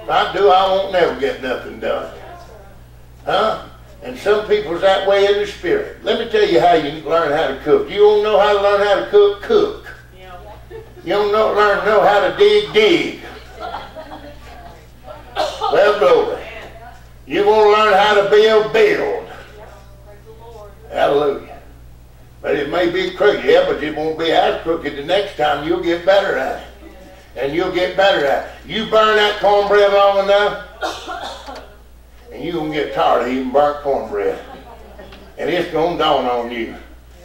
If I do, I won't never get nothing done. Huh? And some people's that way in the spirit. Let me tell you how you learn how to cook. You don't know how to learn how to cook, cook. You don't learn know how to dig, dig. Well, glory. You want to learn how to build, build. Hallelujah. But it may be crooked, yeah, but it won't be as crooked the next time. You'll get better at it. And you'll get better at it. You burn that cornbread long enough, and you're going to get tired of eating burnt cornbread. And it's going to dawn on you.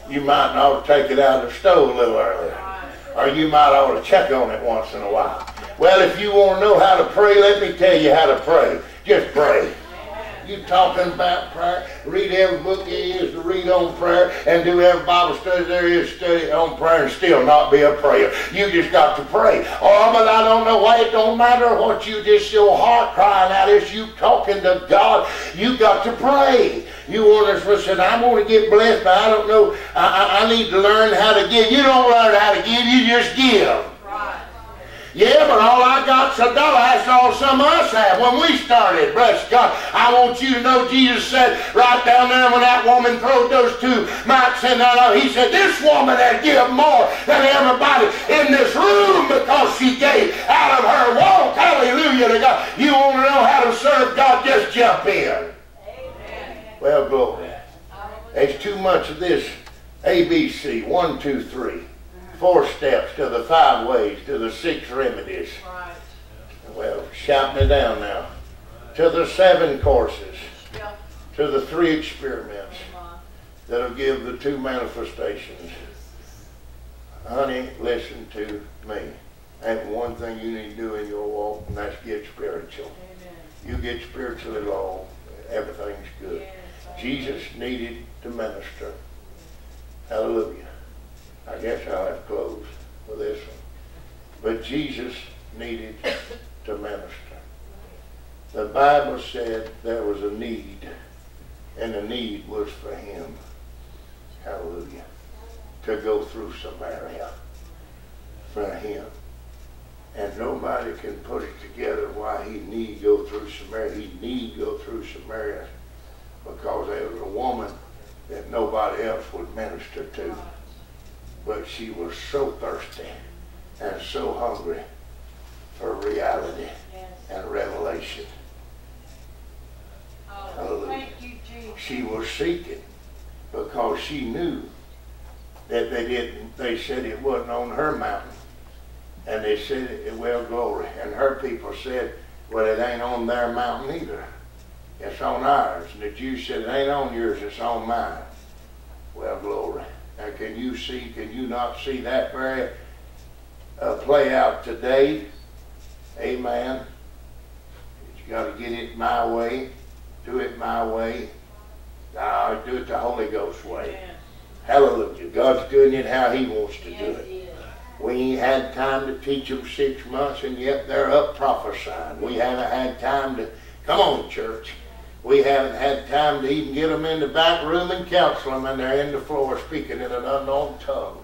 You might to take it out of the stove a little earlier. Or you might ought to check on it once in a while. Well, if you want to know how to pray, let me tell you how to pray. Just pray. You talking about prayer? Read every book there is to read on prayer and do every Bible study there is to study on prayer and still not be a prayer. You just got to pray. Oh, but I don't know why. It don't matter what you just your heart crying out is you talking to God. You got to pray. You want to listen, I want to get blessed, but I don't know. I, I, I need to learn how to give. You don't learn how to give, you just give. Yeah, but all I got's a dollar. That's all some of us have when we started. Bless God. I want you to know Jesus said right down there when that woman throwed those two mites in there, he said, this woman had give more than everybody in this room because she gave out of her walk. Hallelujah to God. You want to know how to serve God, just jump in. Well, glory. There's too much of this ABC. One, two, three four steps to the five ways to the six remedies. Right. Well, shout me down now. To the seven courses. Yeah. To the three experiments uh-huh. that'll give the two manifestations. Honey, listen to me. That's one thing you need to do in your walk, and that's get spiritual. Amen. You get spiritually low, everything's good. Yes. Jesus needed to minister. Hallelujah. I guess I'll have to close with this one. But Jesus needed to minister. The Bible said there was a need, and the need was for him. Hallelujah. To go through Samaria for him. And nobody can put it together why he need go through Samaria. He need go through Samaria because there was a woman that nobody else would minister to. But she was so thirsty and so hungry for reality and revelation. Oh, Hallelujah. thank you, Jesus. She was seeking because she knew that they didn't, they said it wasn't on her mountain, And they said, it well, glory. And her people said, well, it ain't on their mountain either. It's on ours. And the Jews said, it ain't on yours, it's on mine. Well, glory. Now, can you see, can you not see that very uh, play out today? Amen. You got to get it my way, do it my way. I do it the Holy Ghost way. Hallelujah. God's doing it how He wants to do it. We ain't had time to teach them six months, and yet they're up prophesying. We haven't had time to, come on, church. We haven't had time to even get them in the back room and counsel them, and they're in the floor speaking in an unknown tongue.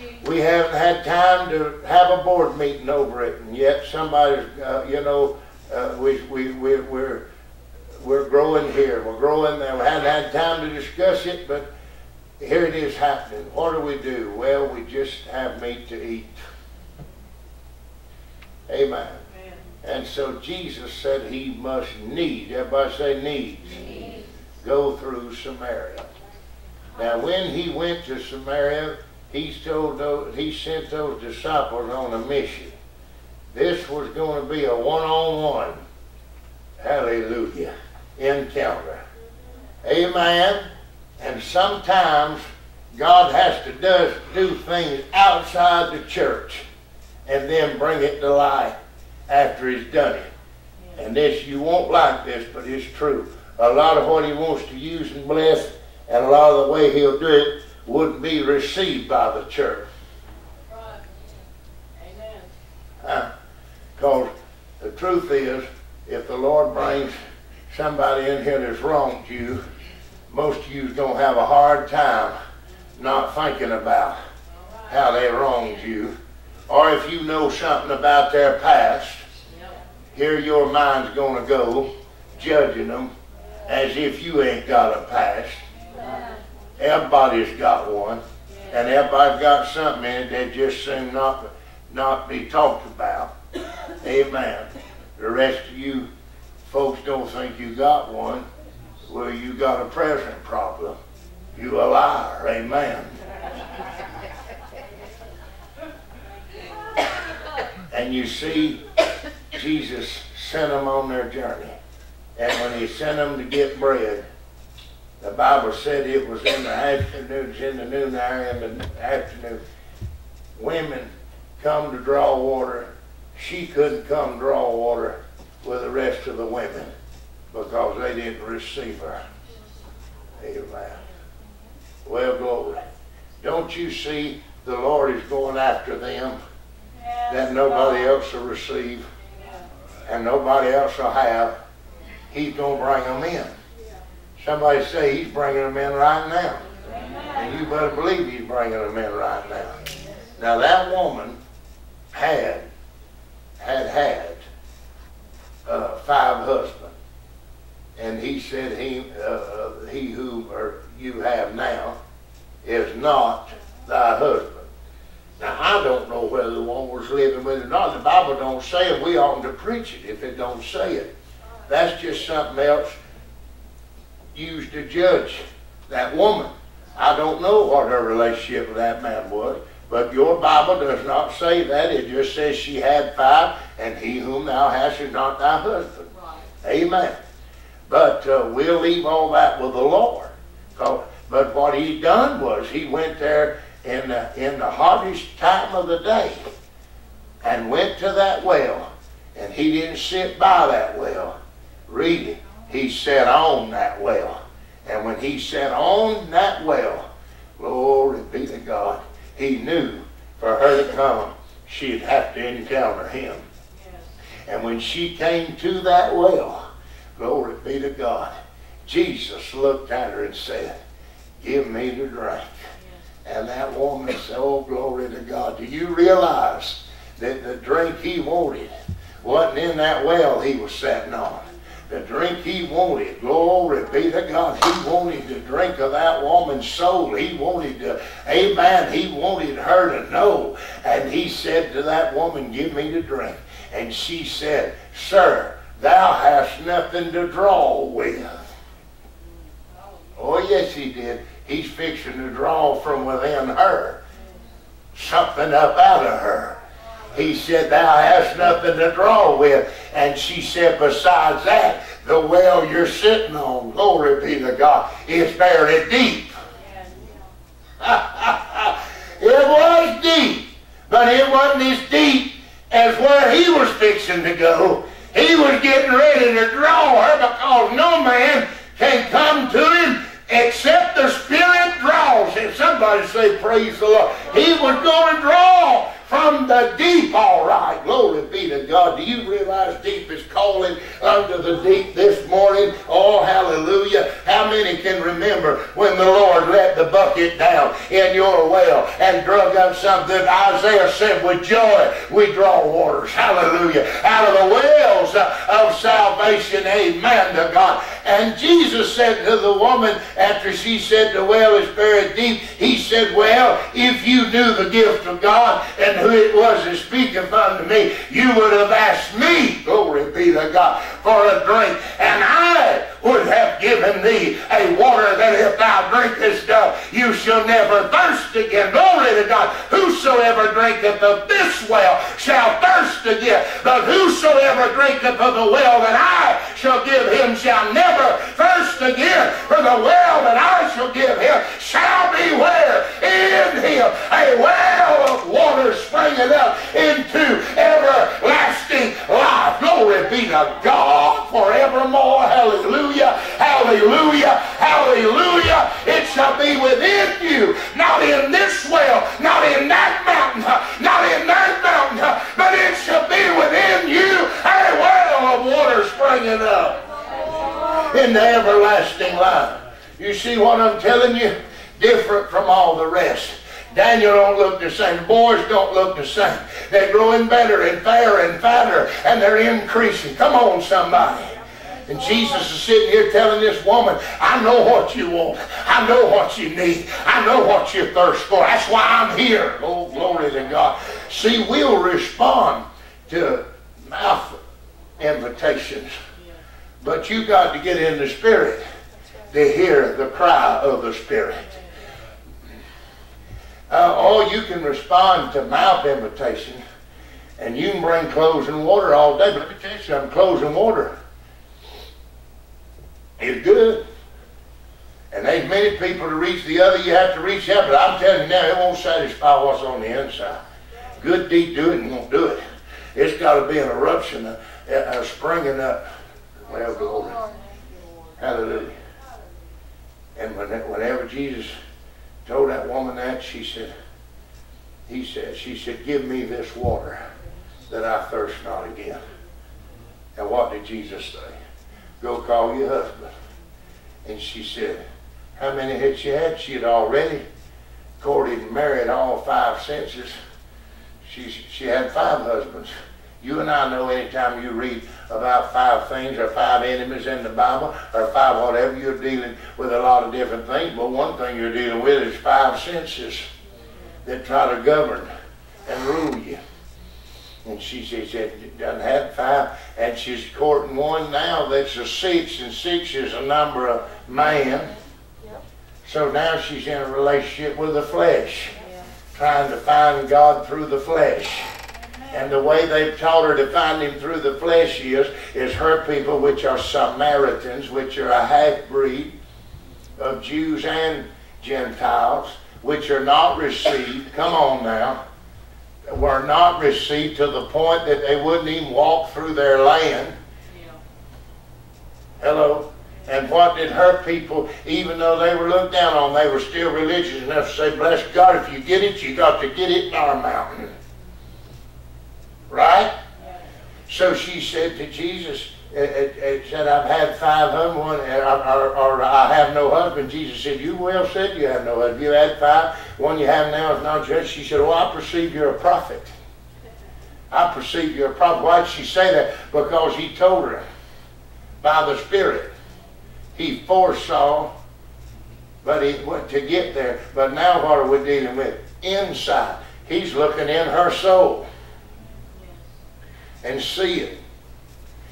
You. We haven't had time to have a board meeting over it, and yet somebody's, uh, you know, uh, we, we, we, we're, we're growing here, we're growing there. We haven't had time to discuss it, but here it is happening. What do we do? Well, we just have meat to eat. Amen. And so Jesus said he must need, everybody say needs, go through Samaria. Now when he went to Samaria, he told those, he sent those disciples on a mission. This was going to be a one-on-one, hallelujah, encounter. Amen. And sometimes God has to does, do things outside the church and then bring it to life after he's done it. And this, you won't like this, but it's true. A lot of what he wants to use and bless, and a lot of the way he'll do it, wouldn't be received by the church. Right. Amen. Because the truth is, if the Lord brings somebody in here that's wronged you, most of you's going to have a hard time not thinking about how they wronged you. Or if you know something about their past. Here your mind's going to go judging them as if you ain't got a past. Everybody's got one. And everybody's got something in it that just seem not, not be talked about. Amen. The rest of you folks don't think you got one. Well, you got a present problem. You a liar. Amen. And you see, Jesus sent them on their journey. And when he sent them to get bread, the Bible said it was in the afternoon, in the noon hour, in the afternoon. Women come to draw water. She couldn't come draw water with the rest of the women because they didn't receive her. Amen. Well, glory. Don't you see the Lord is going after them that nobody else will receive and nobody else will have? He's going to bring them in. Somebody say he's bringing them in right now. And you better believe he's bringing them in right now. Now that woman had, had had uh, five husbands. And he said, he, uh, uh, he who you have now is not thy husband. Now I don't know whether the one was living with it or not. The Bible don't say it. We oughtn't to preach it if it don't say it. That's just something else used to judge that woman. I don't know what her relationship with that man was, but your Bible does not say that. It just says she had five, and he whom thou hast is not thy husband. Right. Amen. But uh, we'll leave all that with the Lord. So, but what he done was he went there in the, in the hottest time of the day and went to that well. And he didn't sit by that well reading. He sat on that well. And when he sat on that well, glory be to God, he knew for her to come, she'd have to encounter him. Yes. And when she came to that well, glory be to God, Jesus looked at her and said, Give me the drink. And that woman said, Oh, glory to God. Do you realize that the drink he wanted wasn't in that well he was sitting on? The drink he wanted, glory be to God. He wanted the drink of that woman's soul. He wanted to, amen, he wanted her to know. And he said to that woman, Give me the drink. And she said, Sir, thou hast nothing to draw with. Oh, yes, he did. He's fixing to draw from within her something up out of her. He said, Thou hast nothing to draw with. And she said, Besides that, the well you're sitting on, glory be to God, is very deep. it was deep, but it wasn't as deep as where he was fixing to go. He was getting ready to draw her because no man can come to him except the Spirit draws him. Somebody say, Praise the Lord. He was going to draw from the deep, all right. Glory be to God. Do you realize deep is calling unto the deep this morning? Oh, hallelujah. How many can remember when the Lord let the bucket down in your well and drug up something? Isaiah said, with joy we draw waters. Hallelujah. Out of the wells of salvation. Amen to God. And Jesus said to the woman, after she said the well is very deep, he said, well, if you knew the gift of God and who it was that speaketh unto me, you would have asked me, glory be to God, for a drink, and I would have given thee a water that if thou drinkest of, you shall never thirst again. Glory to God. Whosoever drinketh of this well shall thirst again, but whosoever drinketh of the well that I shall give him shall never thirst again, for the well that I shall give him shall be where? In him a well of water springing up into everlasting life. Glory be to God forevermore. Hallelujah. Hallelujah. Hallelujah. It shall be within you. Not in this well. Not in that mountain. Not in that mountain. But it shall be within you a well of water springing up in the everlasting life. You see what I'm telling you? Different from all the rest. Daniel don't look the same. Boys don't look the same. They're growing better and fairer and fatter, and they're increasing. Come on, somebody. And Jesus is sitting here telling this woman, I know what you want. I know what you need. I know what you thirst for. That's why I'm here. Oh, glory to God. See, we'll respond to mouth invitations. But you got to get in the Spirit to hear the cry of the Spirit. Uh, or you can respond to mouth invitations and you can bring clothes and water all day. But let me tell you something, clothes and water is good. And there's many people to reach the other, you have to reach out. But I'm telling you now, it won't satisfy what's on the inside. Good deed do it and won't do it. It's got to be an eruption, a, a springing up. Well, glory. Hallelujah. And when, whenever Jesus told that woman that, she said, he said, she said, give me this water that I thirst not again. And what did Jesus say? Go call your husband. And she said, how many had she had? She had already courted and married all five senses. She, she had five husbands. You and I know anytime you read about five things or five enemies in the Bible or five whatever, you're dealing with a lot of different things. But one thing you're dealing with is five senses that try to govern and rule you. And she, she said, doesn't have five. And she's courting one now that's a six, and six is a number of man. So now she's in a relationship with the flesh, trying to find God through the flesh. And the way they've taught her to find him through the flesh is, is her people, which are Samaritans, which are a half-breed of Jews and Gentiles, which are not received, come on now, were not received to the point that they wouldn't even walk through their land. Hello? And what did her people, even though they were looked down on, they were still religious enough to say, bless God, if you get it, you got to get it in our mountain. Right? So she said to Jesus, it, it, it said, I've had five or, or, I have no husband. Jesus said, you well said you have no husband. You had five, one you have now is not yours. She said, well, I perceive you're a prophet. I perceive you're a prophet. Why did she say that? Because he told her by the Spirit. He foresaw, but he went to get there. But now what are we dealing with? Inside. He's looking in her soul and seeing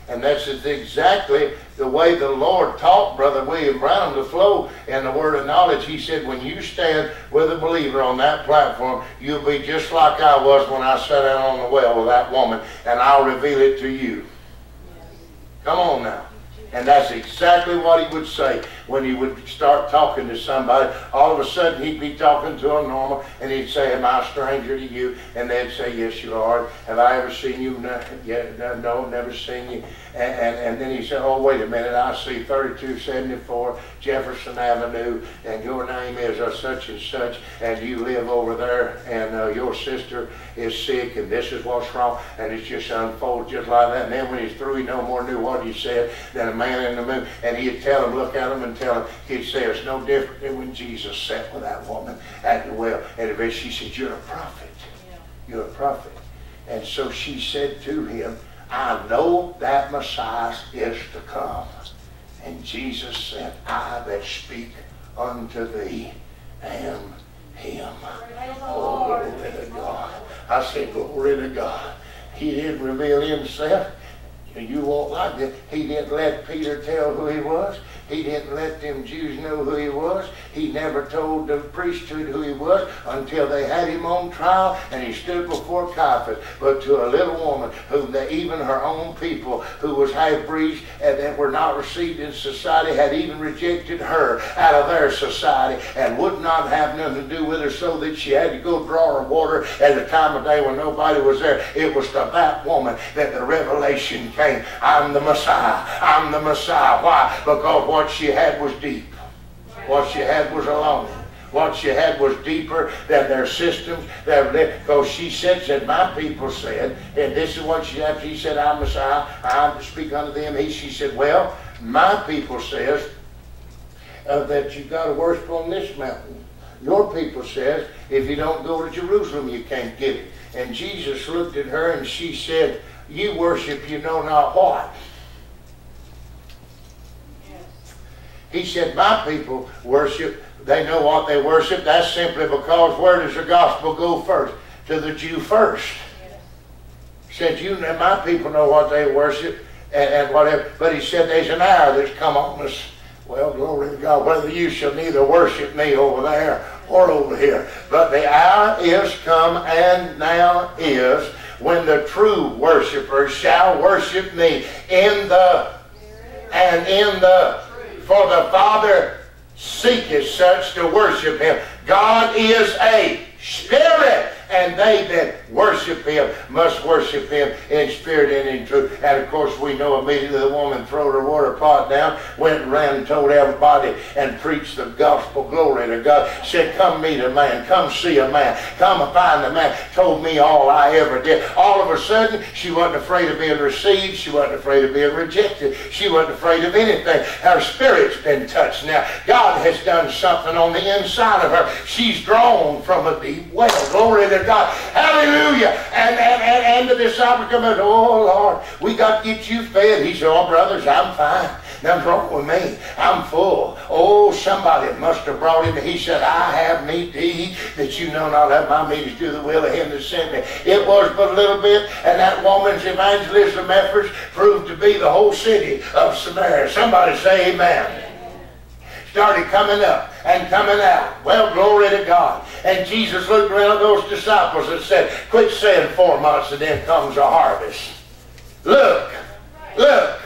And that's exactly the way the Lord taught Brother William Branham to flow in the word of knowledge. He said, when you stand with a believer on that platform, you'll be just like I was when I sat down on the well with that woman, and I'll reveal it to you. Come on now. And that's exactly what he would say when he would start talking to somebody. All of a sudden, he'd be talking to a normal, and he'd say, Am I a stranger to you? And they'd say, Yes, you are. Have I ever seen you? No, yeah, no never seen you. And, and, and, then he said, Oh, wait a minute, I see 3274 Jefferson Avenue, and your name is uh, such and such, and you live over there, and uh, your sister is sick, and this is what's wrong. And it just unfolds just like that. And then when he's through, he no more knew what he said than a man in the moon. And he'd tell him, look at him and tell him, he'd say, it's no different than when Jesus sat with that woman at the well. And eventually she said, you're a prophet. You're a prophet. And so she said to him, I know that Messiah is to come. And Jesus said, I that speak unto thee am him. Glory to God. I said, glory to God. He didn't reveal himself. You won't like it. He didn't let Peter tell who he was. He didn't let them Jews know who he was. He never told the priesthood who he was until they had him on trial and he stood before Caiaphas. But to a little woman whom they, even her own people who was half-breeds and that were not received in society had even rejected her out of their society and would not have nothing to do with her so that she had to go draw her water at a time of day when nobody was there. It was to that woman that the revelation came. I'm the Messiah. I'm the Messiah. Why? Because what she had was deep. What she had was alone. What she had was deeper than their systems. Because she said, said, my people said, and this is what she after he said, I'm Messiah, I speak unto them. He, she said, well, my people says uh, that you've got to worship on this mountain. Your people says, if you don't go to Jerusalem, you can't get it. And Jesus looked at her and she said, you worship you know not what. He said, my people worship, they know what they worship. That's simply because where does the gospel go first? To the Jew first. He said, you my people know what they worship and, and whatever. But he said, there's an hour that's come on us. Well, glory to God, whether you shall neither worship me over there or over here. But the hour is come and now is when the true worshipers shall worship me in the and in the for the Father seeketh such to worship him. God is a spirit and they that worship him must worship him in spirit and in truth. And of course, we know immediately the woman threw her water pot down, went ran and told everybody and preached the gospel. Glory to God. Said, Come meet a man. Come see a man. Come find a man. Told me all I ever did. All of a sudden, she wasn't afraid of being received. She wasn't afraid of being rejected. She wasn't afraid of anything. Her spirit's been touched now. God has done something on the inside of her. She's drawn from a deep well. Glory to to God. Hallelujah. And, and, and, and the disciples come out, oh, Lord, we got to get you fed. He said, oh, brothers, I'm fine. Nothing's wrong with me. I'm full. Oh, somebody must have brought him. He said, I have meat to eat that you know not of my meat is do the will of him that sent me. It was but a little bit, and that woman's evangelism efforts proved to be the whole city of Samaria. Somebody say amen started coming up and coming out. Well, glory to God. And Jesus looked around those disciples and said, quit saying four months and then comes a harvest. Look, look,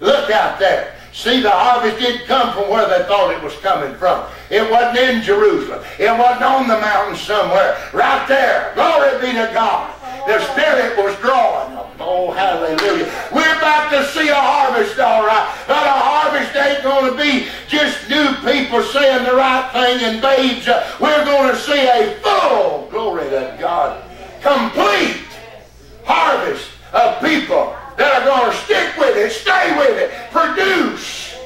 look out there. See, the harvest didn't come from where they thought it was coming from. It wasn't in Jerusalem. It wasn't on the mountain somewhere. Right there. Glory be to God. The Spirit was drawing them. Oh, hallelujah. We're about to see a harvest, all right. But a harvest ain't going to be just new people saying the right thing and babes. We're going to see a full, glory to God, complete harvest of people that are going to stick with it, stay with it, produce.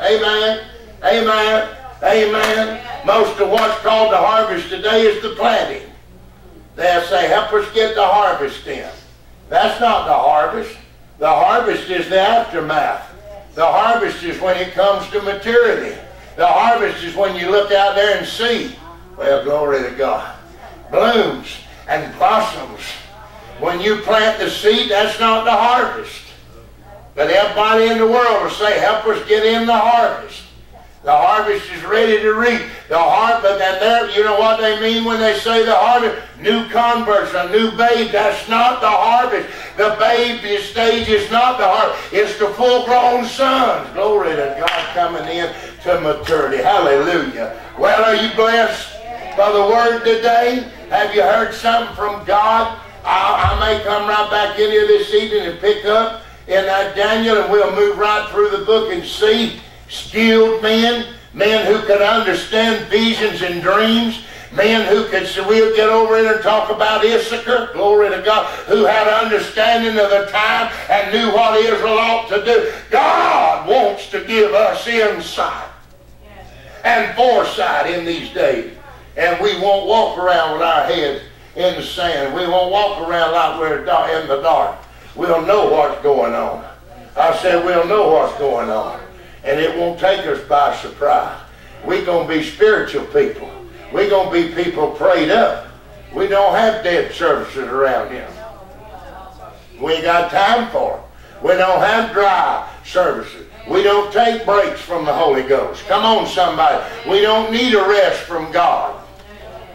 Amen. Amen. Amen. Most of what's called the harvest today is the planting. They'll say, help us get the harvest in. That's not the harvest. The harvest is the aftermath. The harvest is when it comes to maturity. The harvest is when you look out there and see, well, glory to God, blooms and blossoms. When you plant the seed, that's not the harvest. But everybody in the world will say, help us get in the harvest. The harvest is ready to reap. The harvest, and there, you know what they mean when they say the harvest? New converts, a new babe. That's not the harvest. The baby stage is not the harvest. It's the full-grown sons. Glory to God coming in to maturity. Hallelujah. Well, are you blessed by the word today? Have you heard something from God? I, I may come right back in here this evening and pick up in that Daniel, and we'll move right through the book and see skilled men, men who could understand visions and dreams, men who could, so we'll get over here and talk about Issachar, glory to God, who had understanding of the time and knew what Israel ought to do. God wants to give us insight and foresight in these days. And we won't walk around with our heads in the sand. We won't walk around like we're in the dark. We'll know what's going on. I said we'll know what's going on and it won't take us by surprise. We're going to be spiritual people. We're going to be people prayed up. We don't have dead services around here. We ain't got time for it. We don't have dry services. We don't take breaks from the Holy Ghost. Come on, somebody. We don't need a rest from God.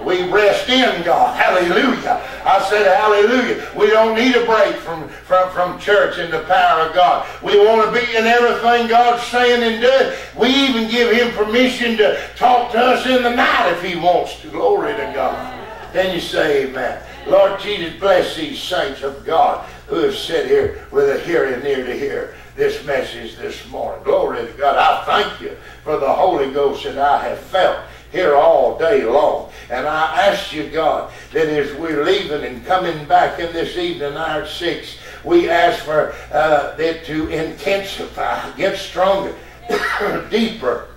We rest in God. Hallelujah. I said hallelujah. We don't need a break from, from, from church and the power of God. We want to be in everything God's saying and doing. We even give him permission to talk to us in the night if he wants to. Glory to God. Then you say amen. Lord Jesus, bless these saints of God who have sat here with a hearing ear to hear this message this morning. Glory to God. I thank you for the Holy Ghost that I have felt here all day long. And I ask you, God, that as we're leaving and coming back in this evening, hour six, we ask for uh, that to intensify, get stronger, deeper,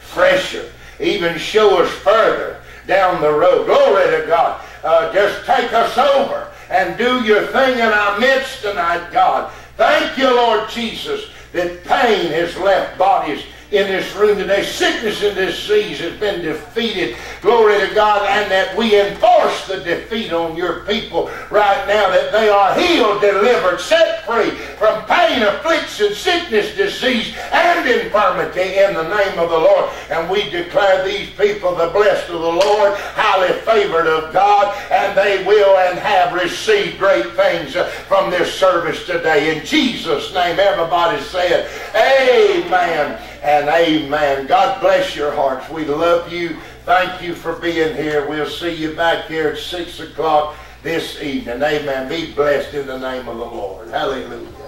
fresher, even show us further down the road. Glory to God. Uh, just take us over and do your thing in our midst tonight, God. Thank you, Lord Jesus, that pain has left bodies in this room today. Sickness and disease has been defeated. Glory to God. And that we enforce the defeat on your people right now. That they are healed, delivered, set free from pain, affliction, sickness, disease, and infirmity in the name of the Lord. And we declare these people the blessed of the Lord, highly favored of God, and they will and have received great things from this service today. In Jesus' name, everybody said, Amen and amen. God bless your hearts. We love you. Thank you for being here. We'll see you back here at 6 o'clock this evening. Amen. Be blessed in the name of the Lord. Hallelujah.